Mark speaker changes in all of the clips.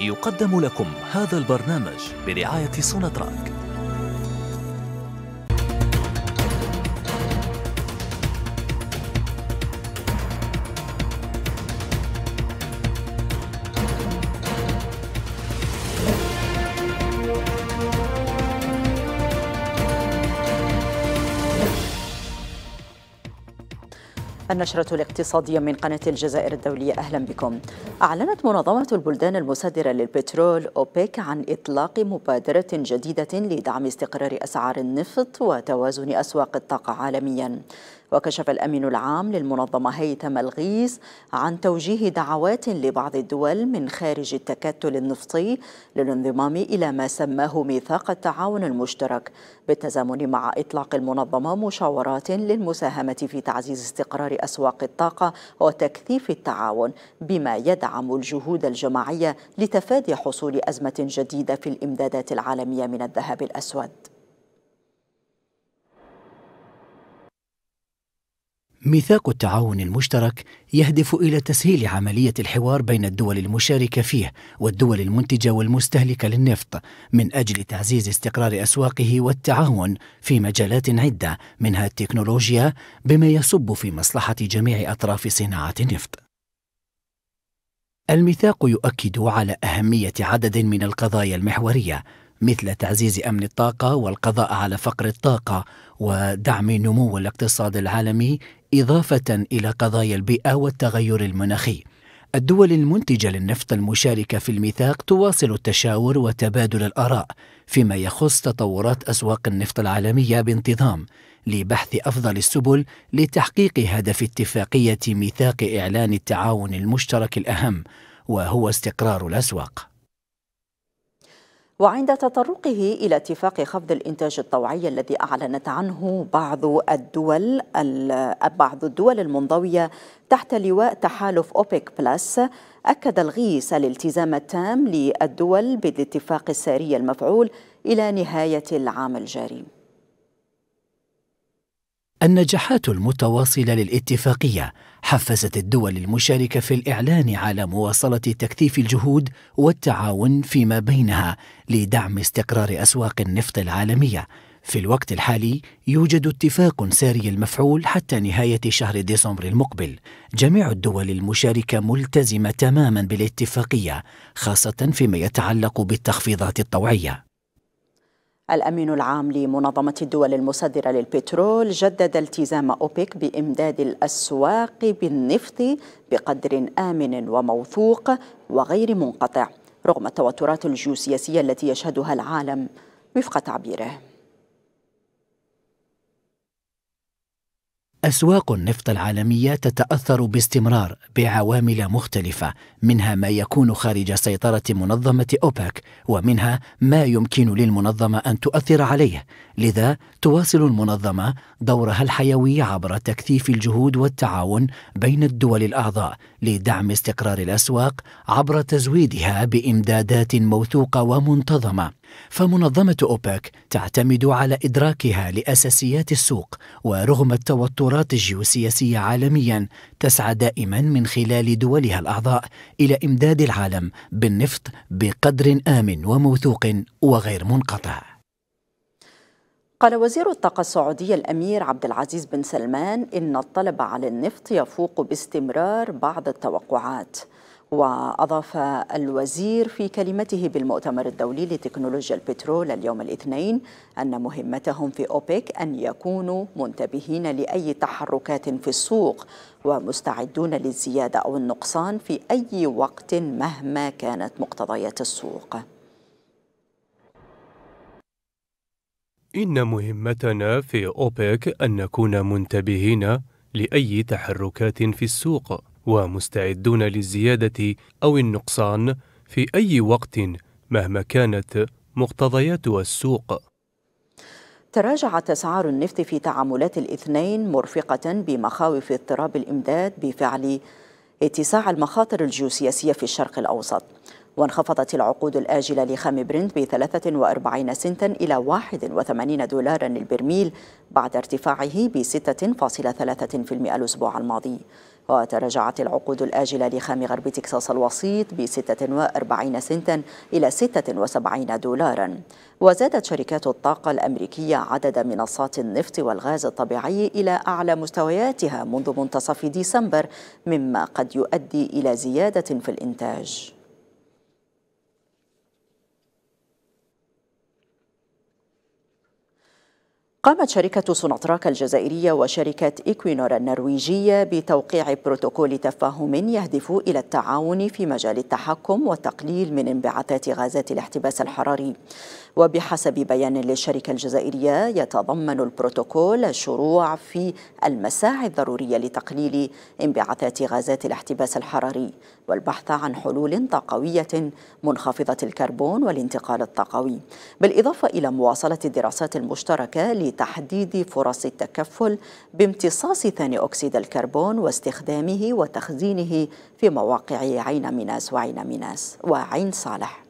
Speaker 1: يقدم لكم هذا البرنامج برعاية سوناتراك.
Speaker 2: النشرة الاقتصادية من قناة الجزائر الدولية. أهلا بكم. أعلنت منظمة البلدان المصدرة للبترول أوبيك عن إطلاق مبادرة جديدة لدعم استقرار أسعار النفط وتوازن أسواق الطاقة عالمياً. وكشف الأمين العام للمنظمة هيثم الغيث عن توجيه دعوات لبعض الدول من خارج التكتل النفطي للانضمام إلى ما سماه ميثاق التعاون المشترك بالتزامن مع إطلاق المنظمة مشاورات للمساهمة في تعزيز استقرار أسواق الطاقة وتكثيف التعاون بما يدعم الجهود الجماعية لتفادي حصول أزمة جديدة في الإمدادات العالمية من الذهب الأسود.
Speaker 3: ميثاق التعاون المشترك يهدف إلى تسهيل عملية الحوار بين الدول المشاركة فيه والدول المنتجة والمستهلكة للنفط من أجل تعزيز استقرار أسواقه والتعاون في مجالات عدة منها التكنولوجيا بما يصب في مصلحة جميع أطراف صناعة النفط. الميثاق يؤكد على أهمية عدد من القضايا المحورية مثل تعزيز أمن الطاقة والقضاء على فقر الطاقة ودعم نمو الاقتصاد العالمي إضافة إلى قضايا البيئة والتغير المناخي. الدول المنتجة للنفط المشاركة في الميثاق تواصل التشاور وتبادل الآراء فيما يخص تطورات أسواق النفط العالمية بانتظام لبحث أفضل السبل لتحقيق هدف اتفاقية ميثاق إعلان التعاون المشترك الأهم وهو استقرار الأسواق.
Speaker 2: وعند تطرقه إلى اتفاق خفض الإنتاج الطوعي الذي أعلنت عنه بعض الدول بعض الدول المنضوية تحت لواء تحالف أوبيك بلس أكد الغيث الالتزام التام للدول بالاتفاق الساري المفعول إلى نهاية العام الجاري.
Speaker 3: النجاحات المتواصلة للاتفاقية حفزت الدول المشاركة في الإعلان على مواصلة تكثيف الجهود والتعاون فيما بينها لدعم استقرار أسواق النفط العالمية. في الوقت الحالي يوجد اتفاق ساري المفعول حتى نهاية شهر ديسمبر المقبل. جميع الدول المشاركة ملتزمة تماما بالاتفاقية خاصة فيما يتعلق بالتخفيضات الطوعية.
Speaker 2: الأمين العام لمنظمة الدول المصدرة للبترول جدد التزام أوبك بإمداد الأسواق بالنفط بقدر آمن وموثوق وغير منقطع رغم التوترات الجيوسياسية التي يشهدها العالم وفق تعبيره.
Speaker 3: أسواق النفط العالمية تتأثر باستمرار بعوامل مختلفة منها ما يكون خارج سيطرة منظمة أوبك ومنها ما يمكن للمنظمة أن تؤثر عليه. لذا تواصل المنظمة دورها الحيوي عبر تكثيف الجهود والتعاون بين الدول الأعضاء لدعم استقرار الأسواق عبر تزويدها بإمدادات موثوقة ومنتظمة. فمنظمة أوبك تعتمد على إدراكها لأساسيات السوق ورغم التوترات الجيوسياسية عالميا تسعى دائما من خلال دولها الأعضاء إلى إمداد العالم بالنفط بقدر آمن وموثوق وغير منقطع.
Speaker 2: قال وزير الطاقة السعودي الأمير عبد العزيز بن سلمان إن الطلب على النفط يفوق باستمرار بعض التوقعات. وأضاف الوزير في كلمته بالمؤتمر الدولي لتكنولوجيا البترول اليوم الاثنين أن مهمتهم في أوبك أن يكونوا منتبهين لأي تحركات في السوق ومستعدون للزيادة أو النقصان في أي وقت مهما كانت مقتضيات السوق.
Speaker 4: إن مهمتنا في أوبك أن نكون منتبهين لأي تحركات في السوق. ومستعدون للزيادة أو النقصان في أي وقت مهما كانت مقتضيات السوق.
Speaker 2: تراجعت أسعار النفط في تعاملات الاثنين مرفقة بمخاوف اضطراب الإمداد بفعل اتساع المخاطر الجيوسياسية في الشرق الأوسط وانخفضت العقود الآجلة لخام برنت ب 43 سنتا إلى 81 دولارا للبرميل بعد ارتفاعه ب 6.3% الأسبوع الماضي وتراجعت العقود الآجلة لخام غرب تكساس الوسيط ب 46 سنتا إلى 76 دولارا. وزادت شركات الطاقة الأمريكية عدد منصات النفط والغاز الطبيعي إلى أعلى مستوياتها منذ منتصف ديسمبر مما قد يؤدي إلى زيادة في الإنتاج. قامت شركة سوناتراك الجزائرية وشركة إكوينور النرويجية بتوقيع بروتوكول تفاهم يهدف إلى التعاون في مجال التحكم والتقليل من انبعاثات غازات الاحتباس الحراري. وبحسب بيان للشركة الجزائرية يتضمن البروتوكول الشروع في المساعي الضرورية لتقليل انبعاثات غازات الاحتباس الحراري والبحث عن حلول طاقوية منخفضة الكربون والانتقال الطاقوي بالإضافة إلى مواصلة الدراسات المشتركة لتحديد فرص التكفل بامتصاص ثاني أكسيد الكربون واستخدامه وتخزينه في مواقع عين ميناس وعين ميناس وعين صالح.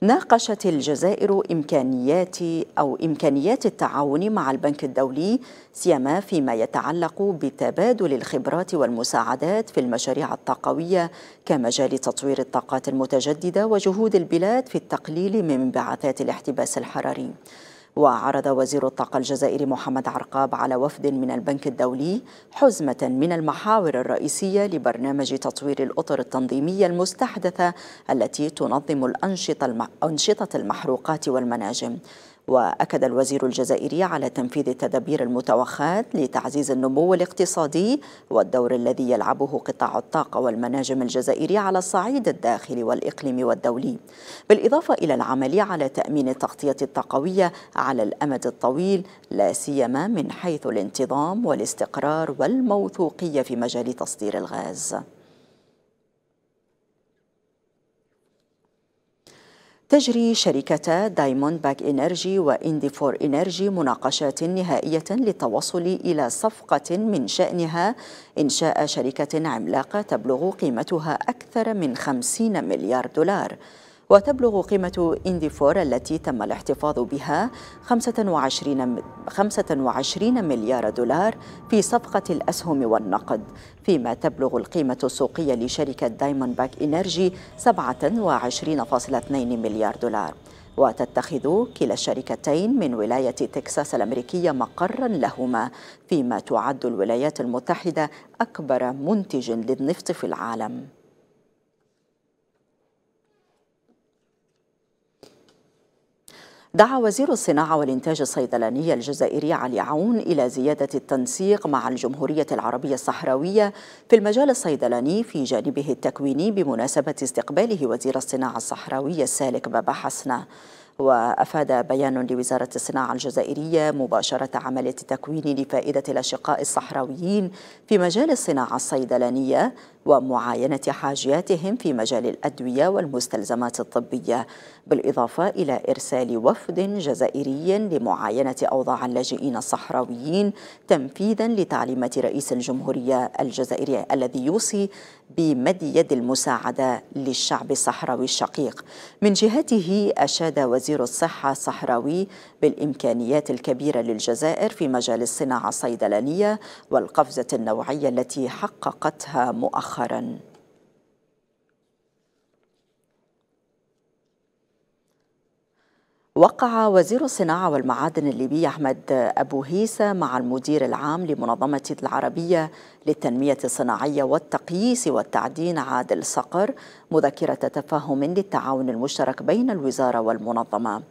Speaker 2: ناقشت الجزائر إمكانيات أو إمكانيات التعاون مع البنك الدولي سيما فيما يتعلق بتبادل الخبرات والمساعدات في المشاريع الطاقوية كمجال تطوير الطاقات المتجددة وجهود البلاد في التقليل من انبعاثات الاحتباس الحراري. وعرض وزير الطاقة الجزائري محمد عرقاب على وفد من البنك الدولي حزمة من المحاور الرئيسية لبرنامج تطوير الأطر التنظيمية المستحدثة التي تنظم الأنشطة المحروقات والمناجم. وأكد الوزير الجزائري على تنفيذ التدابير المتوخاة لتعزيز النمو الاقتصادي والدور الذي يلعبه قطاع الطاقة والمناجم الجزائري على الصعيد الداخلي والاقليمي والدولي بالإضافة إلى العمل على تأمين التغطية الطاقوية على الأمد الطويل لا سيما من حيث الانتظام والاستقرار والموثوقية في مجال تصدير الغاز. تجري شركتا Diamondback Energy و Endeavor Energy مناقشات نهائية للتوصل إلى صفقة من شأنها. إنشاء شركة عملاقة تبلغ قيمتها أكثر من 50 مليار دولار. وتبلغ قيمة Endeavor التي تم الاحتفاظ بها 25 25 مليار دولار في صفقة الأسهم والنقد فيما تبلغ القيمة السوقية لشركة Diamondback Energy 27.2 مليار دولار. وتتخذ كلا الشركتين من ولاية تكساس الأمريكية مقرا لهما فيما تعد الولايات المتحدة أكبر منتج للنفط في العالم. دعا وزير الصناعة والإنتاج الصيدلاني الجزائري علي عون إلى زيادة التنسيق مع الجمهورية العربية الصحراوية في المجال الصيدلاني في جانبه التكويني بمناسبة استقباله وزير الصناعة الصحراوية السالك بابا حسنة وأفاد بيان لوزارة الصناعة الجزائرية مباشرة عملية التكوين لفائدة الأشقاء الصحراويين في مجال الصناعة الصيدلانية ومعاينة حاجياتهم في مجال الأدوية والمستلزمات الطبية. بالإضافة إلى إرسال وفد جزائري لمعاينة أوضاع اللاجئين الصحراويين تنفيذا لتعليمات رئيس الجمهورية الجزائرية الذي يوصي بمد يد المساعدة للشعب الصحراوي الشقيق. من جهته أشاد وزير الصحة الصحراوي بالإمكانيات الكبيرة للجزائر في مجال الصناعة الصيدلانية والقفزة النوعية التي حققتها مؤخراً. وقع وزير الصناعة والمعادن الليبي أحمد أبو هيسة مع المدير العام لمنظمة العربية للتنمية الصناعية والتقييس والتعدين عادل صقر مذكرة تفاهم للتعاون المشترك بين الوزارة والمنظمة.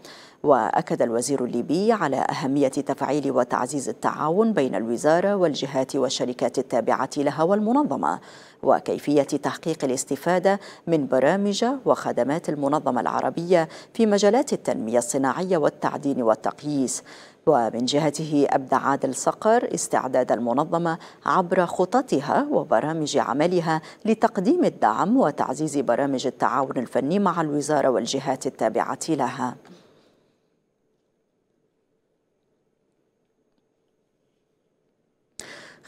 Speaker 2: وأكد الوزير الليبي على أهمية تفعيل وتعزيز التعاون بين الوزارة والجهات والشركات التابعة لها والمنظمة وكيفية تحقيق الاستفادة من برامج وخدمات المنظمة العربية في مجالات التنمية الصناعية والتعدين والتقييس. ومن جهته أبدى عادل صقر استعداد المنظمة عبر خططها وبرامج عملها لتقديم الدعم وتعزيز برامج التعاون الفني مع الوزارة والجهات التابعة لها.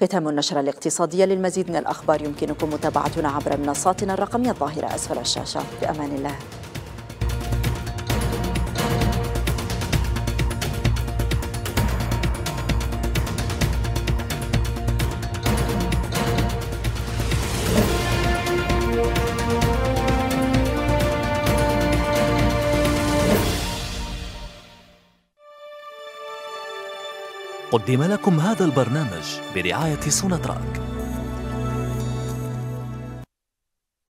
Speaker 2: ختام النشرة الاقتصادية للمزيد من الأخبار يمكنكم متابعتنا عبر منصاتنا الرقمية الظاهرة أسفل الشاشة. بأمان الله.
Speaker 1: قدم لكم هذا البرنامج برعاية سوناتراك.